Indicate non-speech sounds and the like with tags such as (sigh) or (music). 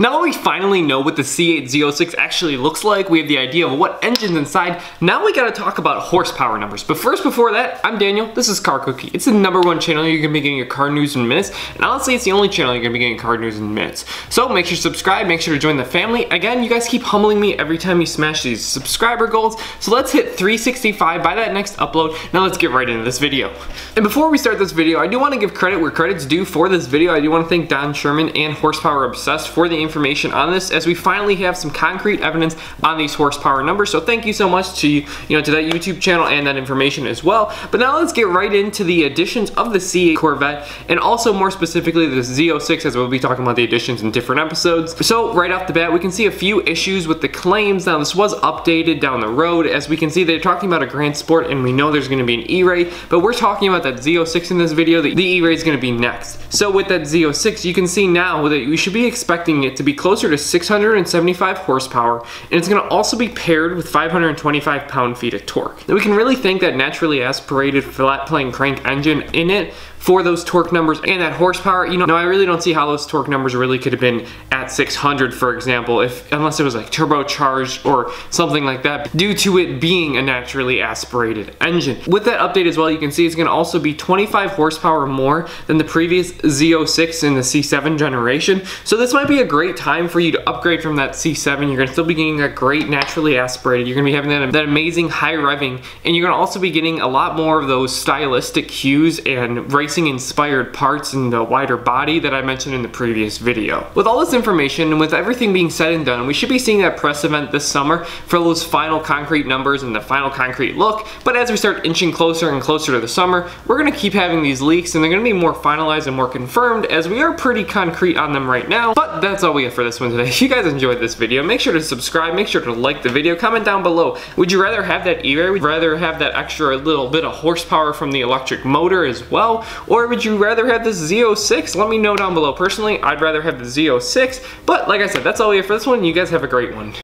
Now that we finally know what the C8 Z06 actually looks like, we have the idea of what engine's inside, now we gotta talk about horsepower numbers. But first, before that, I'm Daniel, this is Car Quickie. It's the number one channel you're gonna be getting your car news in minutes, and honestly, it's the only channel you're gonna be getting car news in minutes. So make sure to subscribe, make sure to join the family. Again, you guys keep humbling me every time you smash these subscriber goals, so let's hit 365 by that next upload. Now let's get right into this video. And before we start this video, I do wanna give credit where credit's due for this video. I do wanna thank Don Sherman and Horsepower Obsessed for the information on this as we finally have some concrete evidence on these horsepower numbers. So thank you so much to you know to that YouTube channel and that information as well. But now let's get right into the additions of the C8 Corvette and also more specifically the Z06 as we'll be talking about the additions in different episodes. So right off the bat we can see a few issues with the claims. Now this was updated down the road as we can see they're talking about a Grand Sport and we know there's going to be an E-Ray but we're talking about that Z06 in this video. The, E-Ray is going to be next. So with that Z06 you can see now that we should be expecting it to be closer to 675 horsepower, and it's gonna also be paired with 525 pound-feet of torque. Now we can really think that naturally aspirated flat plane crank engine in it for those torque numbers and that horsepower, you know, no, I really don't see how those torque numbers really could have been 600, for example, if unless it was like turbocharged or something like that, due to it being a naturally aspirated engine. With that update as well, you can see it's gonna also be 25 horsepower more than the previous Z06 in the C7 generation. So this might be a great time for you to upgrade from that C7. You're gonna still be getting that great naturally aspirated. You're gonna be having that, that amazing high revving, and you're gonna also be getting a lot more of those stylistic cues and racing inspired parts in the wider body that I mentioned in the previous video. With all this information and with everything being said and done, we should be seeing that press event this summer for those final concrete numbers and the final concrete look, but as we start inching closer and closer to the summer, we're gonna keep having these leaks and they're gonna be more finalized and more confirmed as we are pretty concrete on them right now, but that's all we have for this one today. (laughs) If you guys enjoyed this video, make sure to subscribe, make sure to like the video, comment down below. Would you rather have that E-Ray? Would you rather have that extra little bit of horsepower from the electric motor as well? Or would you rather have this Z06? Let me know down below. Personally, I'd rather have the Z06, but like I said, that's all we have for this one. You guys have a great one.